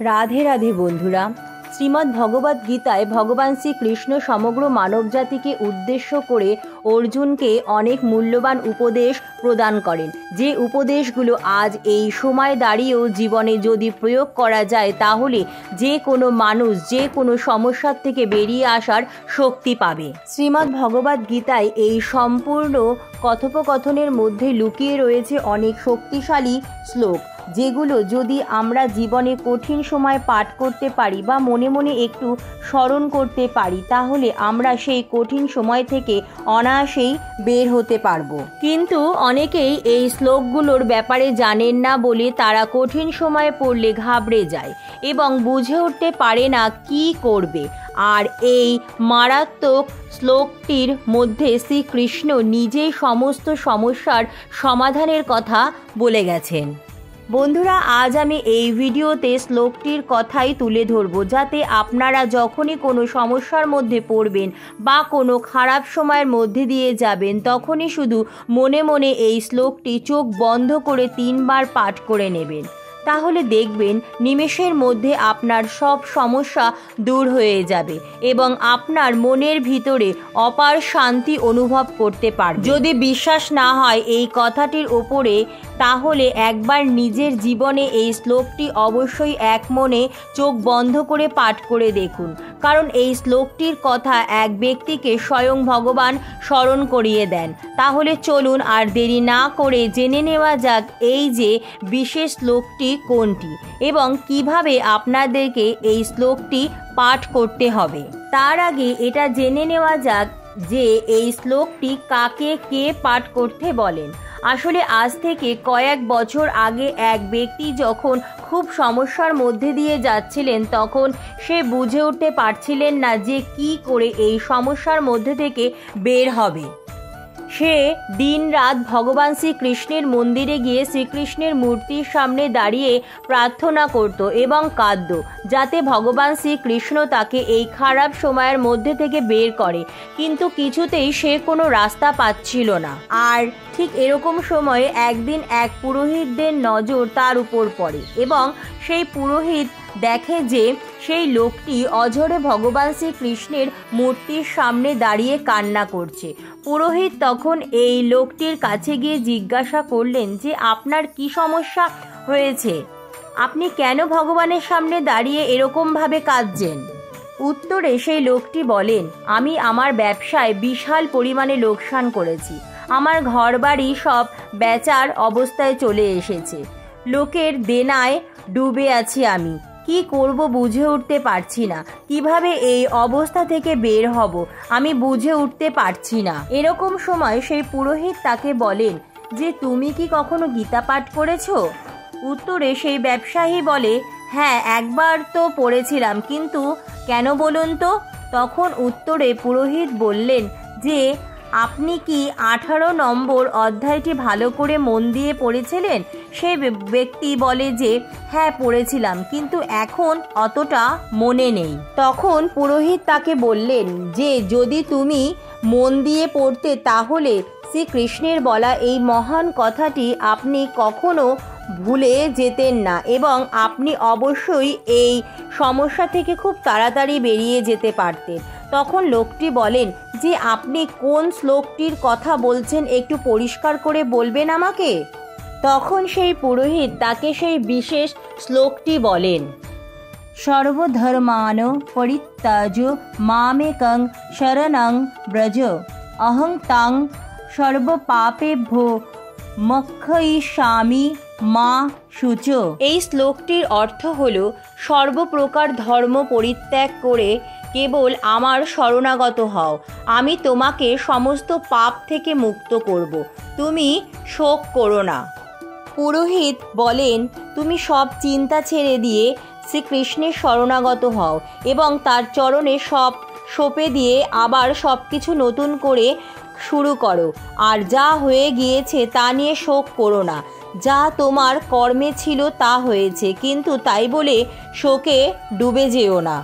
রাধে রাধে বন্ধুরা, শ্রীমদ্ ভগবদ্ গীতায় ভগবান শ্রীকৃষ্ণ সমগ্র মানবজাতিকে উদ্দেশ্য করে অর্জুনকে অনেক মূল্যবান উপদেশ প্রদান করেন। যে উপদেশগুলো আজ এই সময় দাঁড়িয়েও জীবনে যদি প্রয়োগ করা যায়, তাহলে যে কোনো মানুষ, যে কোনো সমস্যার থেকে বেরিয়ে আসার শক্তি পাবে। শ্রীমদ্ ভগবদ্ গীতায় এই সম্পূর্ণ কথোপকথনের মধ্যে লুকিয়ে রয়েছে অনেক শক্তিশালী শ্লোক। যেগুলো যদি আমরা জীবনে কঠিন সময় পাঠ করতে পারি বা মনে মনে একটু স্মরণ করতে পারি, তাহলে আমরা সেই কঠিন সময় থেকে অনায়াসেই বের হতে পারব। কিন্তু অনেকেই এই শ্লোকগুলোর ব্যাপারে জানেন না বলে তারা কঠিন সময়ে পড়লে ঘাবড়ে যায় এবং বুঝে উঠতে পারে না কি করবে। আর এই মারাত্মক শ্লোকটির মধ্যে শ্রীকৃষ্ণ নিজেই সমস্ত সমস্যার সমাধানের কথা বলে গেছেন। বন্ধুরা, আজ আমি এই ভিডিওতে শ্লোকটির কথাই তুলে ধরব, যাতে আপনারা যখনই কোনো সমস্যার মধ্যে পড়বেন বা কোনো খারাপ সময়ের মধ্যে দিয়ে যাবেন, তখনই শুধু মনে মনে এই শ্লোকটি চোখ বন্ধ করে তিনবার পাঠ করে নেবেন। তাহলে দেখবেন নিমেষের মধ্যে আপনার সব সমস্যা দূর হয়ে যাবে এবং আপনার মনের ভিতরে অপার শান্তি অনুভব করতে পারবে যদি বিশ্বাস না হয় এই কথাটির ওপরে তাহলে একবার নিজের জীবনে এই শ্লোকটি অবশ্যই এক মনে চোখ বন্ধ করে পাঠ করে দেখুন। কারণ এই শ্লোকটির কথা এক ব্যক্তিকে স্বয়ং ভগবান স্মরণ করিয়ে দেন। তাহলে চলুন আর দেরি না করে জেনে নেওয়া যাক এই যে বিশেষ শ্লোকটি কোনটি এবং কীভাবে আপনাদেরকে এই শ্লোকটি পাঠ করতে হবে। তার আগে এটা জেনে নেওয়া যাক যে এই শ্লোকটি কাকে কে পাঠ করতে বলেন। আসলে আজ থেকে কয়েক বছর আগে এক ব্যক্তি যখন খুব সমস্যার মধ্যে দিয়ে যাচ্ছিলেন, তখন সে বুঝে উঠতে পারছিলেন না যে কি করে এই সমস্যার মধ্যে থেকে বের হবে। সে দিন রাত ভগবান শ্রীকৃষ্ণের মন্দিরে গিয়ে শ্রীকৃষ্ণের মূর্তির সামনে দাঁড়িয়ে প্রার্থনা করত এবং কাঁদত, যাতে ভগবান শ্রীকৃষ্ণ তাকে এই খারাপ সময়ের মধ্যে থেকে বের করে। কিন্তু কিছুতেই সে কোনো রাস্তা পাচ্ছিল না। আর ঠিক এরকম সময়ে একদিন এক পুরোহিতদের নজর তার উপর পড়ে এবং সেই পুরোহিত দেখে যে সেই লোকটি অঝরে ভগবান শ্রীকৃষ্ণের মূর্তির সামনে দাঁড়িয়ে কান্না করছে। পুরোহিত তখন এই লোকটির কাছে গিয়ে জিজ্ঞাসা করলেন যে, আপনার কি সমস্যা হয়েছে? আপনি কেন ভগবানের সামনে দাঁড়িয়ে এরকমভাবে কাঁদছেন? উত্তরে সেই লোকটি বলেন, আমি আমার ব্যবসায় বিশাল পরিমাণে লোকসান করেছি। আমার ঘর বাড়ি সব বেচার অবস্থায় চলে এসেছে। লোকের দেনায় ডুবে আছি আমি। কি করব বুঝে উঠতে পারছি না। কীভাবে এই অবস্থা থেকে বের হব, আমি বুঝে উঠতে পারছি না। এরকম সময় সেই পুরোহিত তাকে বলেন, যে তুমি কি কখনো গীতা পাঠ করেছ? উত্তরে সেই ব্যবসায়ী বলে হ্যাঁ একবার তো পড়েছিলাম, কিন্তু কেন বলুন তো? তখন উত্তরে পুরোহিত বললেন, যে আপনি কি আঠারো নম্বর অধ্যায়টি ভালো করে মন দিয়ে পড়েছিলেন? সে ব্যক্তি বলে যে হ্যাঁ পড়েছিলাম, কিন্তু এখন অতটা মনে নেই। তখন পুরোহিত তাকে বললেন, যে, যদি তুমি মন দিয়ে পড়তে, তাহলে শ্রীকৃষ্ণের বলা এই মহান কথাটি আপনি কখনো ভুলে যেতেন না এবং আপনি অবশ্যই এই সমস্যা থেকে খুব তাড়াতাড়ি বেরিয়ে যেতে পারতেন। তখন লোকটি বলেন, যে, আপনি কোন শ্লোকটির কথা বলছেন, একটু পরিষ্কার করে বলবেন আমাকে? তখন সেই পুরোহিত তাকে সেই বিশেষ শ্লোকটি বলেন সর্বধর্মান পরিত্যাজ মামেকং শরণং ব্রজ। অহং তাং সর্বপাপেভ্য মক্ষয়িষ্যামি মা সূচ এই শ্লোকটির অর্থ হল, সর্বপ্রকার ধর্ম পরিত্যাগ করে কেবল আমার শরণাগত হও। আমি তোমাকে সমস্ত পাপ থেকে মুক্ত করব। তুমি শোক করো না। পুরোহিত বলেন, তুমি সব চিন্তা ছেড়ে দিয়ে শ্রীকৃষ্ণের শরণাগত হও এবং তার চরণে সব সোপে দিয়ে আবার সব কিছু নতুন করে শুরু করো। আর যা হয়ে গিয়েছে তা নিয়ে শোক করো না। যা তোমার কর্মে ছিল তা হয়েছে, কিন্তু তাই বলে শোকে ডুবে যেও না।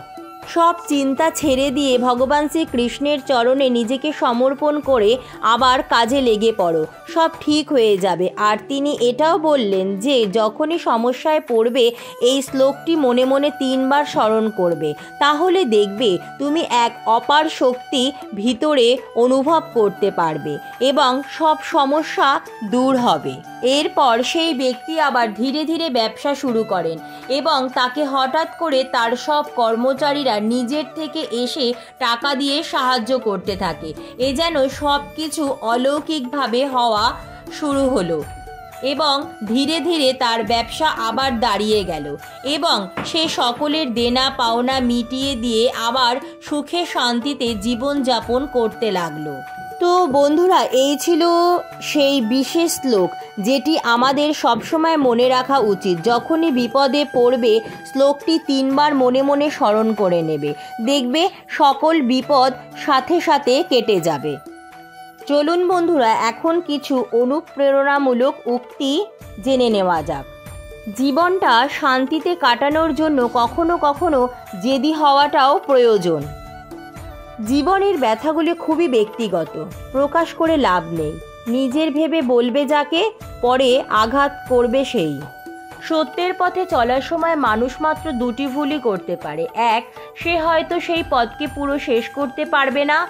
সব চিন্তা ছেড়ে দিয়ে ভগবান শ্রীকৃষ্ণের চরণে নিজেকে সমর্পণ করে আবার কাজে লেগে পড়ো। সব ঠিক হয়ে যাবে। আর তিনি এটাও বললেন যে, যখনই সমস্যায় পড়বে, এই শ্লোকটি মনে মনে তিনবার স্মরণ করবে। তাহলে দেখবে তুমি এক অপার শক্তি ভিতরে অনুভব করতে পারবে এবং সব সমস্যা দূর হবে। এরপর সেই ব্যক্তি আবার ধীরে ধীরে ব্যবসা শুরু করেন এবং তাকে হঠাৎ করে তার সব কর্মচারীরা নিজের থেকে এসে টাকা দিয়ে সাহায্য করতে থাকে। এ যেন সব কিছু অলৌকিকভাবে হওয়া শুরু হলো এবং ধীরে ধীরে তার ব্যবসা আবার দাঁড়িয়ে গেল এবং সে সকলের দেনা পাওনা মিটিয়ে দিয়ে আবার সুখে শান্তিতে জীবনযাপন করতে লাগল। তো বন্ধুরা, এই ছিল সেই বিশেষ শ্লোক যেটি আমাদের সবসময় মনে রাখা উচিত। যখনই বিপদে পড়বে, শ্লোকটি তিনবার মনে মনে স্মরণ করে নেবে। দেখবে সকল বিপদ সাথে সাথে কেটে যাবে। চলুন বন্ধুরা, এখন কিছু অনুপ্রেরণামূলক উক্তি জেনে নেওয়া যাক। জীবনটা শান্তিতে কাটানোর জন্য কখনো কখনো জেদি হওয়াটাও প্রয়োজন। জীবনের ব্যথাগুলি খুবই ব্যক্তিগত, প্রকাশ করে লাভ নেই। নিজের ভেবে বলবে যাকে, পরে আঘাত করবে সেই। সত্যের পথে চলার সময় মানুষ মাত্র দুটি ভুলই করতে পারে। এক, সে হয়তো সেই পথকে পুরো শেষ করতে পারবে না।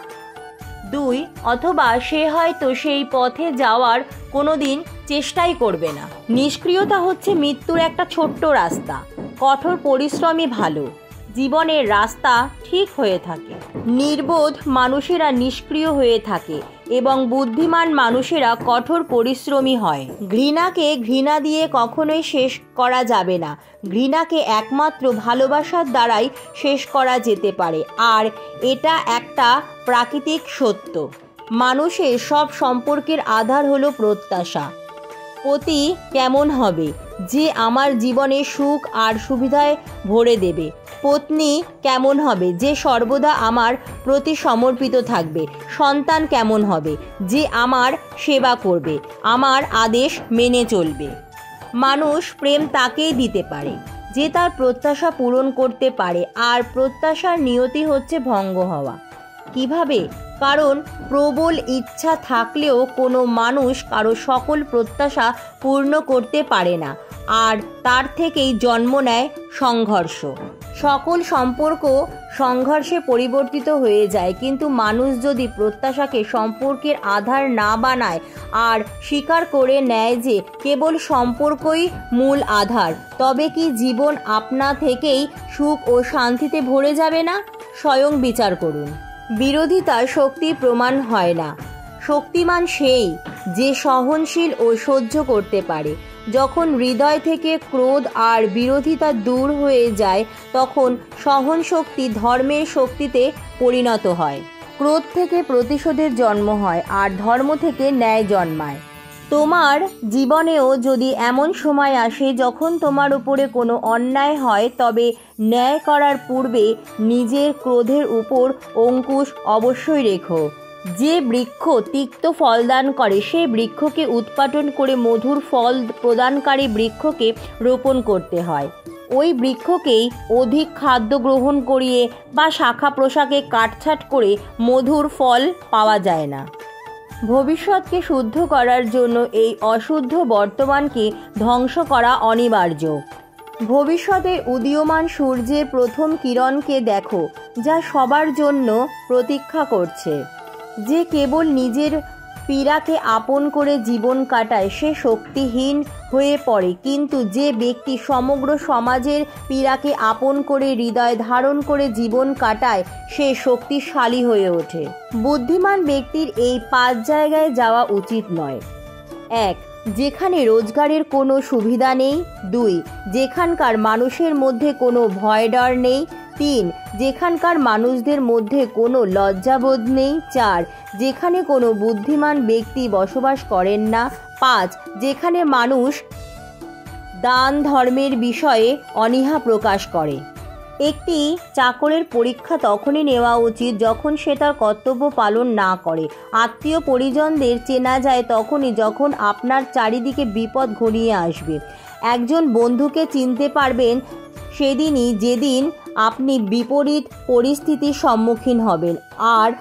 দুই, অথবা সে হয়তো সেই পথে যাওয়ার কোনো দিন চেষ্টাই করবে না। নিষ্ক্রিয়তা হচ্ছে মৃত্যুর একটা ছোট্ট রাস্তা। কঠোর পরিশ্রমই ভালো। জীবনের রাস্তা ঠিক হয়ে থাকে। নির্বোধ মানুষেরা নিষ্ক্রিয় হয়ে থাকে এবং বুদ্ধিমান মানুষেরা কঠোর পরিশ্রমী হয়। ঘৃণাকে ঘৃণা দিয়ে কখনোই শেষ করা যাবে না। ঘৃণাকে একমাত্র ভালোবাসার দ্বারাই শেষ করা যেতে পারে। আর এটা একটা প্রাকৃতিক সত্য। মানুষের সব সম্পর্কের আধার হলো প্রত্যাশা। পতি কেমন হবে? যে আমার জীবনে সুখ আর সুবিধায় ভরে দেবে। পত্নী কেমন হবে? যে সর্বদা আমার প্রতি সমর্পিত থাকবে। সন্তান কেমন হবে? যে আমার সেবা করবে। আমার আদেশ মেনে চলবে। মানুষ প্রেম তাকেই দিতে পারে। যে তার প্রত্যাশা পূরণ করতে পারে, আর প্রত্যাশার নিয়তি হচ্ছে ভঙ্গ হওয়া। কীভাবে? কারণ প্রবল ইচ্ছা থাকলেও কোনো মানুষ কারও সকল প্রত্যাশা পূর্ণ করতে পারে না, আর তার থেকেই জন্ম নেয় সংঘর্ষ। সকল সম্পর্ক সংঘর্ষে পরিবর্তিত হয়ে যায়, কিন্তু মানুষ যদি প্রত্যাশাকে সম্পর্কের আধার না বানায় আর স্বীকার করে নেয় যে কেবল সম্পর্কই মূল আধার, তবে কি জীবন আপনা থেকেই সুখ ও শান্তিতে ভরে যাবে না? স্বয়ং বিচার করুন। বিরোধিতা শক্তি প্রমাণ হয় না। শক্তিমান সেই যে সহনশীল ও সহ্য করতে পারে। যখন হৃদয় থেকে ক্রোধ আর বিরোধিতা দূর হয়ে যায়, তখন সহন শক্তি ধর্মের শক্তিতে পরিণত হয়। ক্রোধ থেকে প্রতিশোধের জন্ম হয় আর ধর্ম থেকে ন্যায় জন্মায়। তোমার জীবনেও যদি এমন সময় আসে যখন তোমার উপরে কোনো অন্যায় হয়, তবে ন্যায় করার পূর্বে নিজের ক্রোধের উপর অঙ্কুশ অবশ্যই রেখো। যে বৃক্ষ তিক্ত ফল দান করে সেই বৃক্ষকে উৎপাটন করে মধুর ফল প্রদানকারী বৃক্ষকে রোপণ করতে হয়। ওই বৃক্ষকেই অধিক খাদ্য গ্রহণ করিয়ে বা শাখা প্রশাকে কাটছাট করে মধুর ফল পাওয়া যায় না। ভবিষ্যৎকে শুদ্ধ করার জন্য এই অশুদ্ধ বর্তমানকে ধ্বংস করা অনিবার্য। ভবিষ্যতে উদীয়মান সূর্যের প্রথম কিরণকে দেখো, যা সবার জন্য প্রতীক্ষা করছে। যে কেবল নিজের পীড়াকে আপন করে জীবন কাটায়, সে শক্তিহীন হয়ে পড়ে। কিন্তু যে ব্যক্তি সমগ্র সমাজের পীড়াকে আপন করে হৃদয় ধারণ করে জীবন কাটায়, সে শক্তিশালী হয়ে ওঠে। বুদ্ধিমান ব্যক্তির এই পাঁচ জায়গায় যাওয়া উচিত নয়। এক, যেখানে রোজগারের কোনো সুবিধা নেই। দুই, যেখানকার মানুষের মধ্যে কোনো ভয় ডর নেই। তিন। যেখানকার মানুষদের মধ্যে কোনো লজ্জাবোধ নেই। চার। যেখানে কোনো বুদ্ধিমান ব্যক্তি বসবাস করেন না। পাঁচ। যেখানে মানুষ দান ধর্মের বিষয়ে অনীহা প্রকাশ করে। একটি চাকরের পরীক্ষা তখনই নেওয়া উচিত যখন সে তার কর্তব্য পালন না করে। আত্মীয় পরিজনদের চেনা যায় তখনই যখন আপনার চারিদিকে বিপদ ঘনিয়ে আসবে। একজন বন্ধুকে চিনতে পারবেন সেদিনই যেদিন আপনি বিপরীত পরিস্থিতির সম্মুখীন হবেন। আর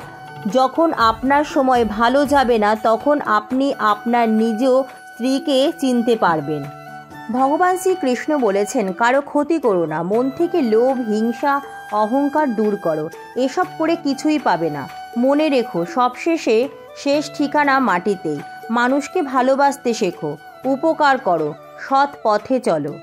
যখন আপনার সময় ভালো যাবে না, তখন আপনি আপনার নিজ স্ত্রীকে চিনতে পারবেন। ভগবান শ্রীকৃষ্ণ বলেছেন, কারও ক্ষতি করো না, মন থেকে লোভ, হিংসা, অহংকার দূর করো। এসব করে কিছুই পাবে না। মনে রেখো, সবশেষে শেষ ঠিকানা মাটিতেই। মানুষকে ভালোবাসতে শেখো, উপকার করো, সৎ পথে চলো।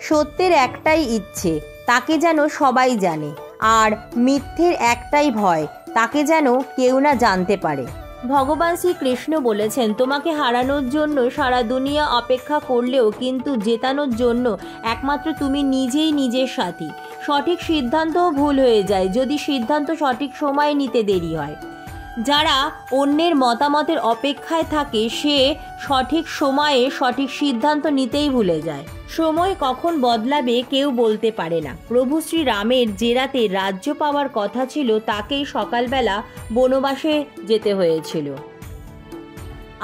সত্যের একটাই ইচ্ছে তাকে যেন সবাই জানে। আর মিথ্যের একটাই ভয়, তাকে যেন কেউ না জানতে পারে। ভগবান শ্রীকৃষ্ণ বলেছেন, তোমাকে হারানোর জন্য সারা দুনিয়া অপেক্ষা করলেও কিন্তু জেতানোর জন্য একমাত্র তুমি নিজেই নিজের সাথী। সঠিক সিদ্ধান্তও ভুল হয়ে যায়, যদি সিদ্ধান্ত সঠিক সময় নিতে দেরি হয়। যারা অন্যের মতামতের অপেক্ষায় থাকে সে সঠিক সময়ে সঠিক সিদ্ধান্ত নিতেই ভুলে যায়। সময় কখন বদলাবে কেউ বলতে পারে না। প্রভু শ্রী রামের যে রাতে রাজ্য পাওয়ার কথা ছিল, তাকেই সকালবেলা বনবাসে যেতে হয়েছিল।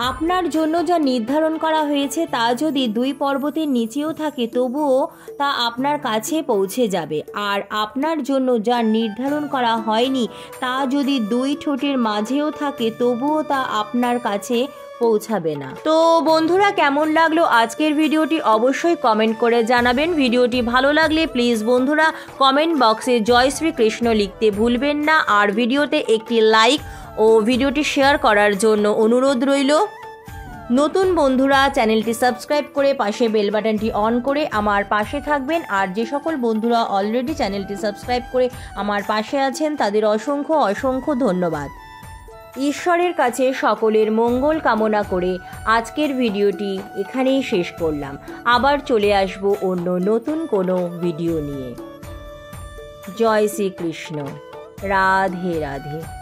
আপনার জন্য যা নির্ধারণ করা হয়েছে তা যদি দুই পর্বতের নিচেও থাকে, তবুও তা আপনার কাছে পৌঁছে যাবে। আর আপনার জন্য যা নির্ধারণ করা হয়নি, তা যদি দুই ঠোঁটের মাঝেও থাকে, তবুও তা আপনার কাছে পৌঁছাবে না। তো বন্ধুরা, কেমন লাগল আজকের ভিডিওটি? অবশ্যই কমেন্ট করে জানাবেন। ভিডিওটি ভালো লাগলে প্লিজ বন্ধুরা, কমেন্ট বক্সে জয় শ্রীকৃষ্ণ লিখতে ভুলবেন না। আর ভিডিওতে একটি লাইক ও ভিডিওটি শেয়ার করার জন্য অনুরোধ রইল। নতুন বন্ধুরা, চ্যানেলটি সাবস্ক্রাইব করে পাশে বেল বাটনটি অন করে আমার পাশে থাকবেন। আর যে সকল বন্ধুরা অলরেডি চ্যানেলটি সাবস্ক্রাইব করে আমার পাশে আছেন, তাদের অসংখ্য অসংখ্য ধন্যবাদ। ঈশ্বরের কাছে সকলের মঙ্গল কামনা করে আজকের ভিডিওটি এখানেই শেষ করলাম। আবার চলে আসব অন্য নতুন কোনো ভিডিও নিয়ে। জয় শ্রীকৃষ্ণ। রাধে রাধে।